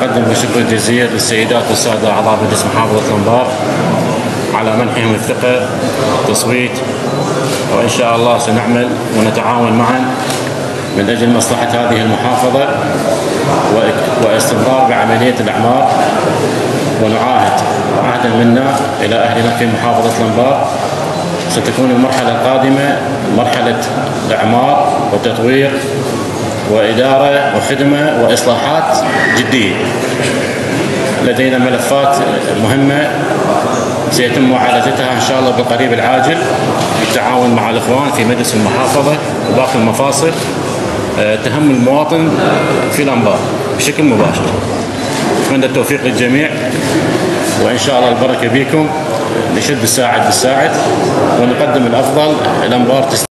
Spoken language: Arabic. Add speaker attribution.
Speaker 1: نقدم الشكر الجزيل للسيدات والسادة أعضاء مجلس محافظة الأنبار على منحهم الثقة والتصويت وإن شاء الله سنعمل ونتعاون معا من أجل مصلحة هذه المحافظة واستمرار بعملية الأعمار ونعاهد عهدا منا إلى أهلنا في محافظة الأنبار ستكون المرحلة القادمة مرحلة إعمار وتطوير وإدارة وخدمة وإصلاحات جدية. لدينا ملفات مهمة سيتم معالجتها إن شاء الله بالقريب العاجل بالتعاون مع الإخوان في مجلس المحافظة وباقي المفاصل. آه، تهم المواطن في الأنبار بشكل مباشر. أتمنى التوفيق للجميع وإن شاء الله البركة بكم. نشد الساعد بالساعد ونقدم الأفضل. الأنبار